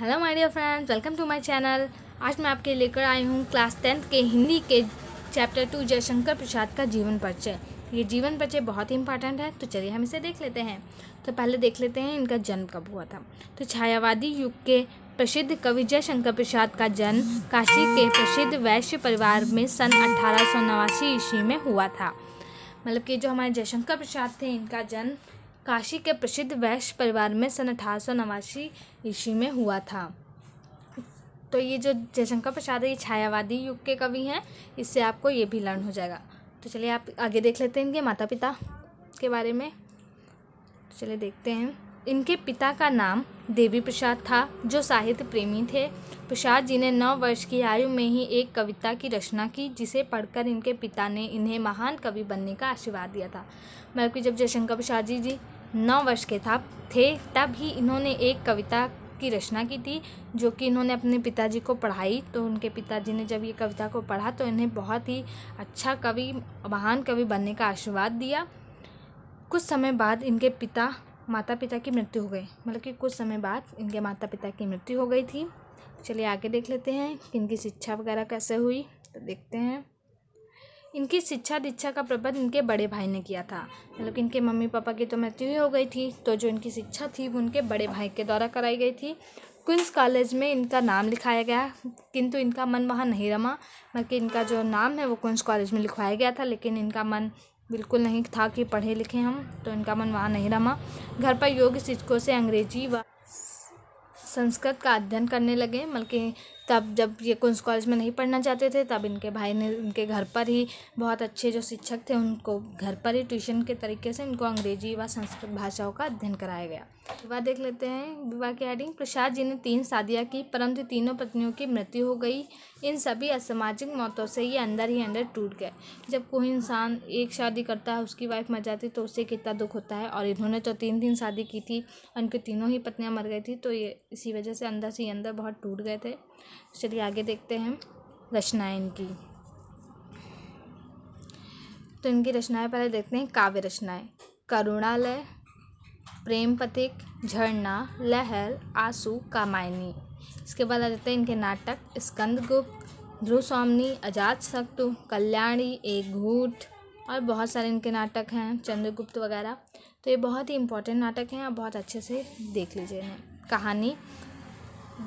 Hello my dear friends welcome to my channel आज मैं आपके लेकर आई हूँ क्लास टेंथ के हिंदी के चैप्टर टू जयशंकर प्रसाद का जीवन परिचय। ये जीवन परिचय बहुत ही इंपॉर्टेंट है तो चलिए हम इसे देख लेते हैं। तो पहले देख लेते हैं, इनका जन्म कब हुआ था। तो छायावादी युग के प्रसिद्ध कवि जयशंकर प्रसाद का जन्म काशी के प्रसिद्ध वैश्य परिवार में सन अठारह सौ नवासी ईस्वी में हुआ था। मतलब कि जो हमारे जयशंकर प्रसाद थे, इनका जन्म काशी के प्रसिद्ध वैश्य परिवार में सन अठारह सौ नवासी ईस्वी में हुआ था। तो ये जो जयशंकर प्रसाद है, ये छायावादी युग के कवि हैं, इससे आपको ये भी लर्न हो जाएगा। तो चलिए आप आगे देख लेते हैं इनके माता पिता के बारे में। तो चलिए देखते हैं। इनके पिता का नाम देवी प्रसाद था, जो साहित्य प्रेमी थे। प्रसाद जी ने नौ वर्ष की आयु में ही एक कविता की रचना की, जिसे पढ़कर इनके पिता ने इन्हें महान कवि बनने का आशीर्वाद दिया था। कि जब जयशंकर प्रसाद जी जी नौ वर्ष के था, थे, तब ही इन्होंने एक कविता की रचना की थी, जो कि इन्होंने अपने पिताजी को पढ़ाई। तो उनके पिताजी ने जब ये कविता को पढ़ा तो इन्हें बहुत ही अच्छा कवि, महान कवि बनने का आशीर्वाद दिया। कुछ समय बाद इनके पिता माता पिता की मृत्यु हो गई। मतलब कि कुछ समय बाद इनके माता पिता की मृत्यु हो गई थी। चलिए आगे देख लेते हैं, कि इनकी शिक्षा वगैरह कैसे हुई तो देखते हैं। इनकी शिक्षा दीक्षा का प्रबंध इनके बड़े भाई ने किया था। मतलब कि इनके मम्मी पापा की तो मृत्यु ही गई थी तो जो इनकी शिक्षा थी वो उनके बड़े भाई के द्वारा कराई गई थी। क्वींस कॉलेज में इनका नाम लिखाया गया, किंतु इनका मन वहाँ नहीं रमा बल्कि इनका जो नाम है वो क्वींस कॉलेज में लिखवाया गया था, लेकिन इनका मन बिल्कुल नहीं था कि पढ़े लिखे हम तो इनका मन वहाँ नहीं रमा घर पर योग शिक्षकों से अंग्रेज़ी व संस्कृत का अध्ययन करने लगे, बल्कि तब जब ये कुंस कॉलेज में नहीं पढ़ना चाहते थे, तब इनके भाई ने उनके घर पर ही बहुत अच्छे जो शिक्षक थे, उनको घर पर ही ट्यूशन के तरीके से इनको अंग्रेज़ी व संस्कृत भाषाओं का अध्ययन कराया गया। विवाह देख लेते हैं। विवाह की एडिंग प्रसाद जी ने तीन शादियाँ की, परंतु तीनों पत्नियों की मृत्यु हो गई। इन सभी असामाजिक मौतों से ये अंदर ही अंदर टूट गए। जब कोई इंसान एक शादी करता है, उसकी वाइफ मर जाती तो उससे कितना दुख होता है। और इन्होंने तो तीन तीन शादी की थी, उनकी तीनों ही पत्नियाँ मर गई थी तो ये इसी वजह से अंदर से अंदर बहुत टूट गए थे। चलिए आगे देखते हैं रचनाएँ इनकी। तो इनकी रचनाएँ पहले देखते हैं। काव्य रचनाएँ। करुणालय प्रेम पथिक झरना, लहर, आँसू, कामायनी। इसके बाद आ जाते हैं इनके नाटक स्कंद गुप्त ध्रुव स्वामी अजात शत्रु कल्याणी एक घूट और बहुत सारे इनके नाटक हैं, चंद्रगुप्त वगैरह। तो ये बहुत ही इंपॉर्टेंट नाटक हैं, आप बहुत अच्छे से देख लीजिए इन्हें कहानी,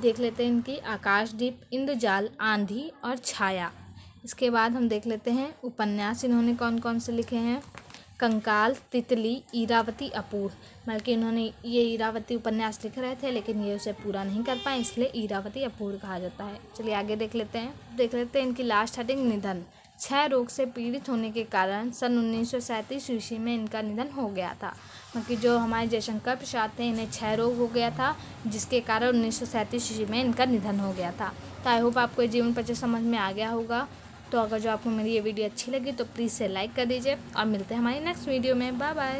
देख लेते हैं इनकी, आकाशदीप, इंद्रजाल, आंधी और छाया। इसके बाद हम देख लेते हैं उपन्यास इन्होंने कौन कौन से लिखे हैं। कंकाल, तितली, ईरावती अपूर मतलब कि इन्होंने ये ईरावती उपन्यास लिख रहे थे, लेकिन ये उसे पूरा नहीं कर पाए, इसलिए ईरावती अपूर कहा जाता है। चलिए आगे देख लेते हैं। देख लेते हैं इनकी लास्ट हेडिंग निधन। छः रोग से पीड़ित होने के कारण सन उन्नीस सौ सैंतीस ईस्वी में इनका निधन हो गया था। क्योंकि जो हमारे जयशंकर प्रसाद थे, इन्हें क्षय रोग हो गया था, जिसके कारण उन्नीस सौ सैंतीस ईस्वी में इनका निधन हो गया था। तो आई होप आपको जीवन परिचय समझ में आ गया होगा। तो अगर जो आपको मेरी ये वीडियो अच्छी लगी तो प्लीज़ से लाइक कर दीजिए और मिलते हैं हमारी नेक्स्ट वीडियो में। Bye bye.